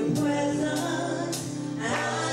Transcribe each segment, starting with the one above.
it wasn't I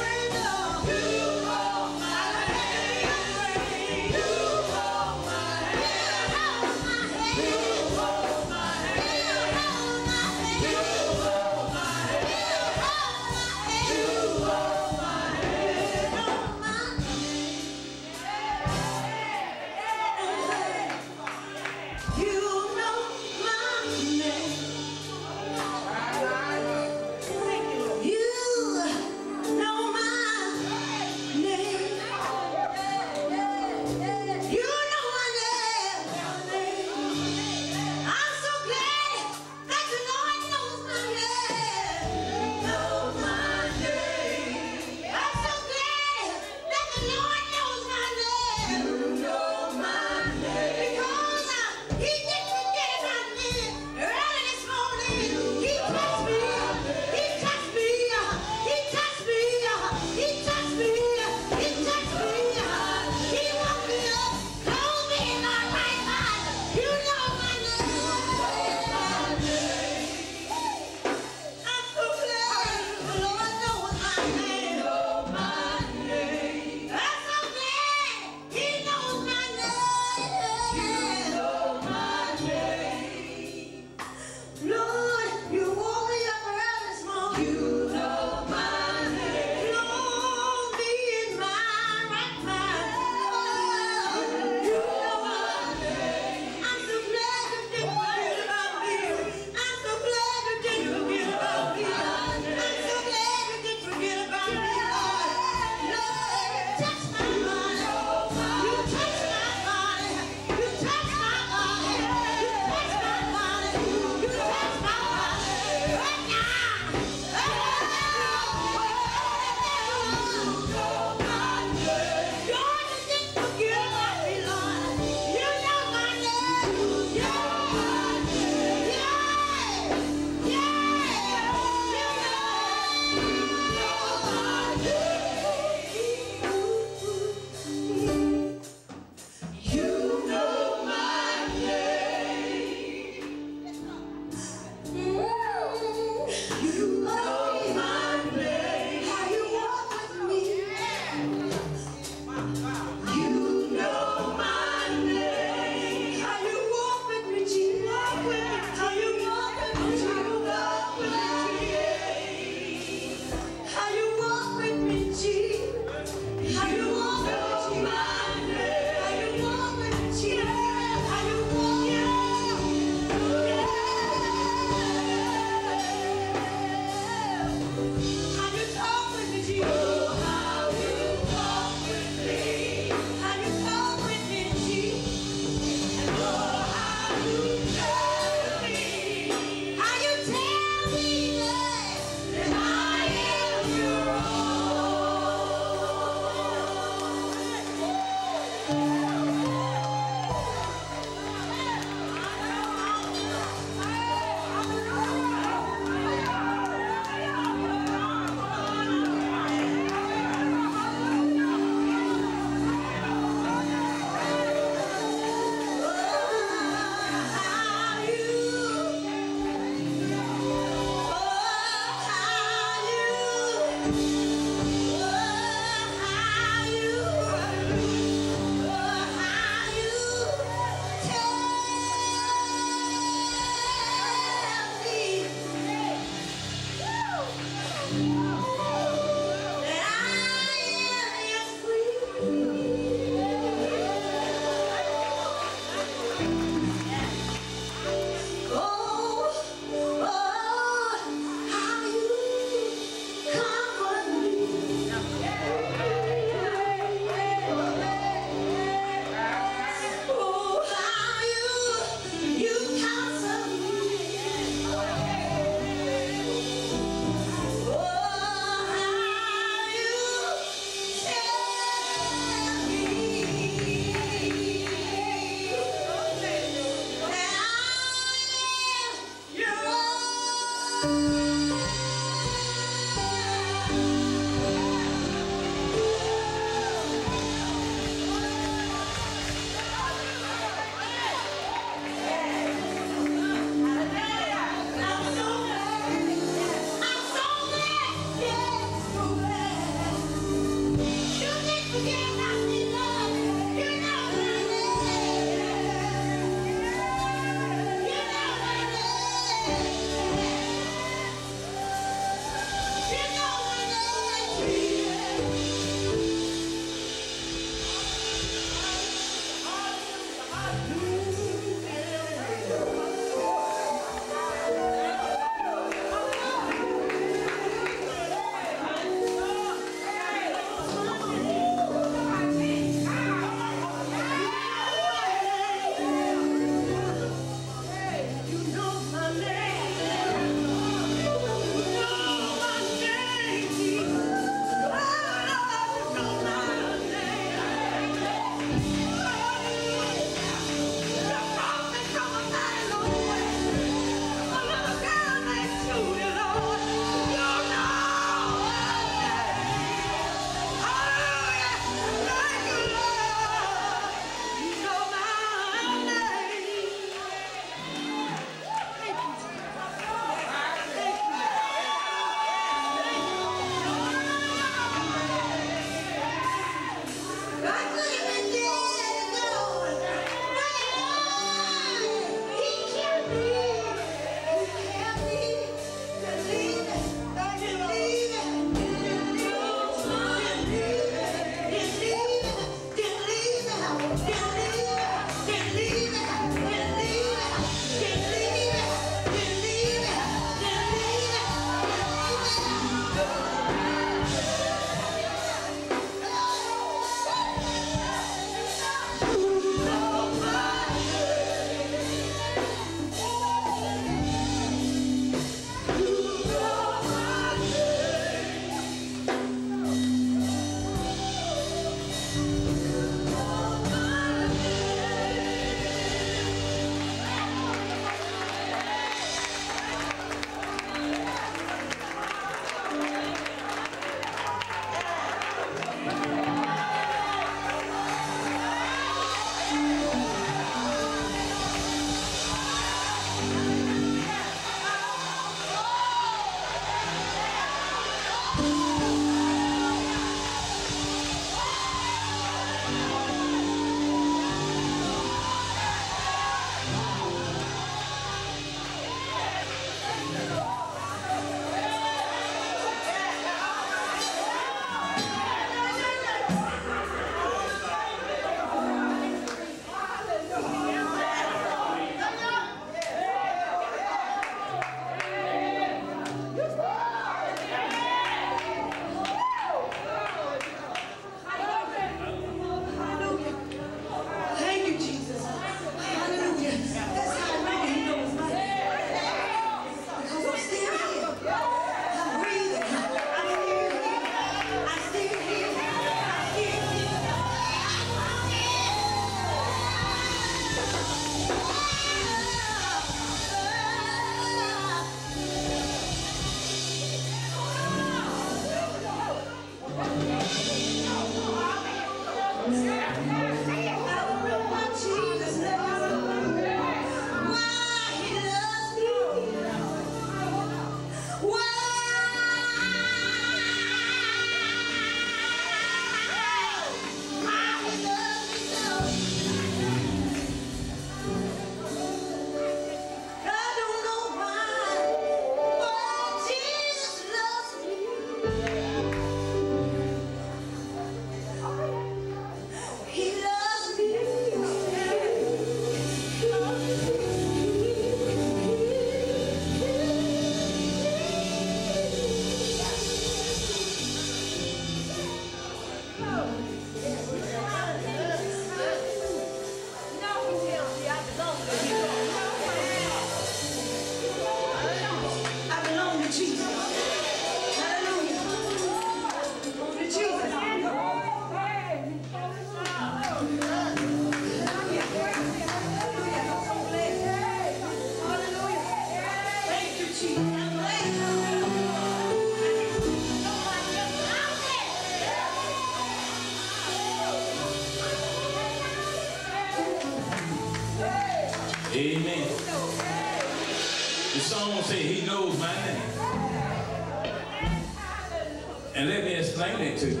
to.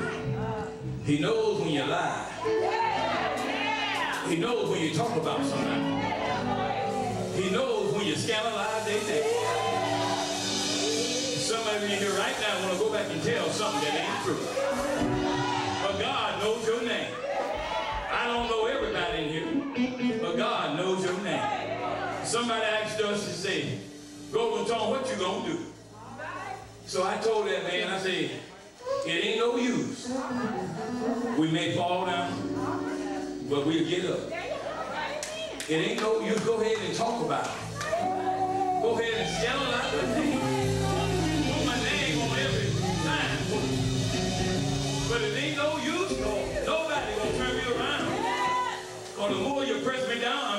He knows when you lie. He knows when you talk about somebody. He knows when you scandalize their name. Some of you here right now want to go back and tell something that ain't true. But God knows your name. I don't know everybody in here, but God knows your name. Somebody asked us to say, Golden Tone, what you gonna do? So I told that man, I said, it ain't no use. We may fall down, but we'll get up. It ain't no use. Go ahead and talk about it. Go ahead and scandalize my name. Put my name on every sign. But it ain't no use. No, nobody gonna turn me around. Because the more you press me down,